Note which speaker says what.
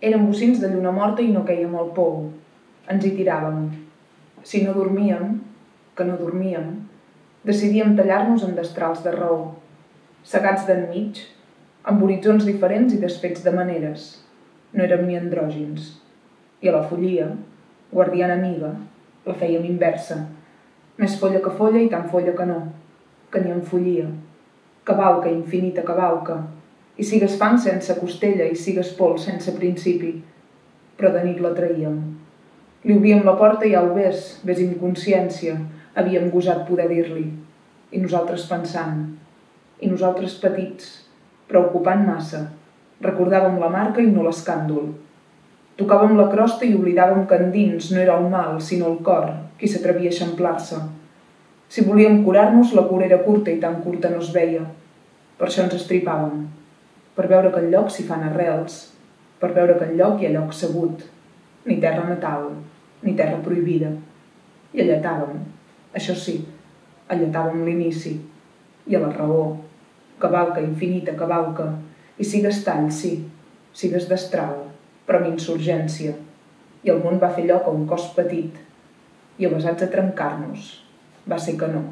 Speaker 1: Érem bocins de lluna morta i no queia molt pou. Ens hi tiràvem. Si no dormíem, que no dormíem, decidíem tallar-nos en destrals de raó, segats d'enmig, amb horitzons diferents i desfets de maneres. No érem ni andrògins. I a la follia, guardiana amiga, la fèiem inversa. Més folla que folla i tant folla que no, que ni en follia. Cavalca, infinita cavalca, i sigues fang sense costella i sigues pol sense principi. Però de nit la traïem. Li obríem la porta i al ves, ves inconsciència, havíem gosat poder dir-li. I nosaltres pensant. I nosaltres petits, preocupant massa. Recordàvem la marca i no l'escàndol. Tocàvem la crosta i oblidàvem que endins no era el mal, sinó el cor, qui s'atrevia a eixamplar-se. Si volíem curar-nos, la cura era curta i tan curta no es veia. Per això ens estripàvem. Per veure que el lloc s'hi fan arrels. Per veure que el lloc hi ha lloc sabut. Ni terra natal, ni terra prohibida. I alletàvem, això sí, alletàvem l'inici. I a la raó, cavalca infinita, cavalca, i sigues tall, sí, sigues destral, però amb insurgència. I el món va fer lloc a un cos petit, i avasats a trencar-nos, va ser que no.